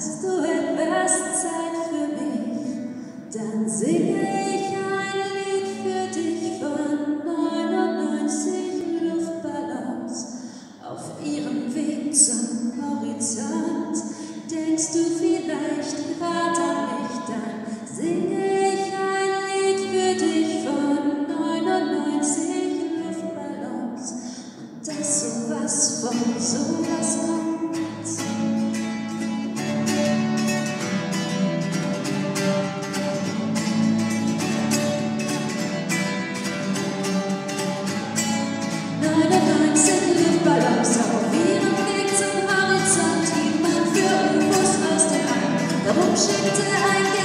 Hast du etwas Zeit für mich, dann singe ich ein Lied für dich von 99 Luftballons auf ihrem Weg zum Horizont. Denkst du vielleicht gerade an mich, dann singe ich. 我不是只爱。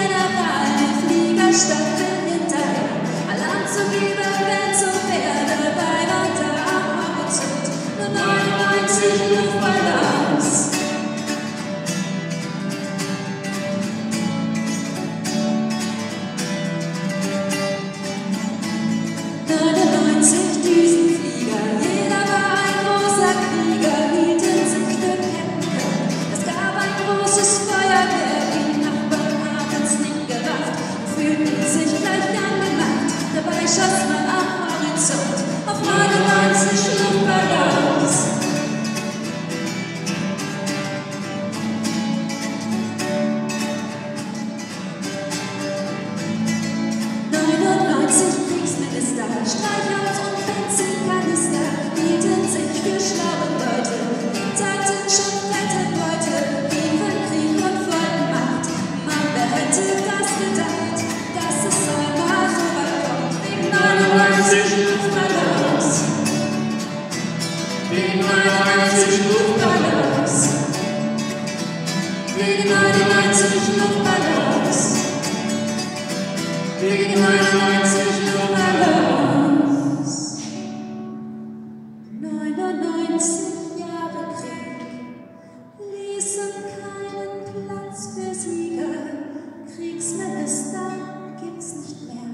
precious, my heart is so Leipzig Luftballons. Wir gemeine Leipzig Luftballons. Wir gemeine Leipzig Luftballons. 99 Jahre Krieg ließen keinen Platz für Sieger. Kriegsminister gibt's nicht mehr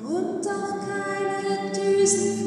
und auch keine Düsen.